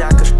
I could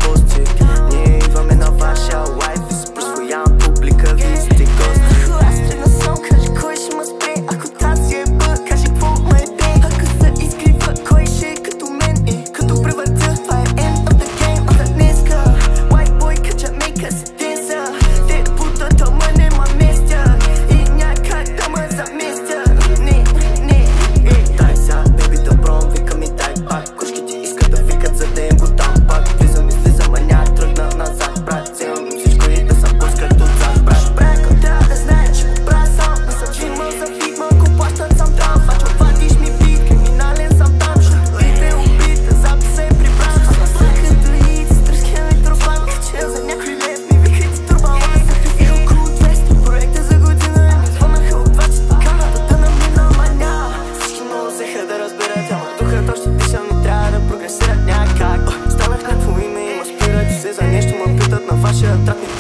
Trate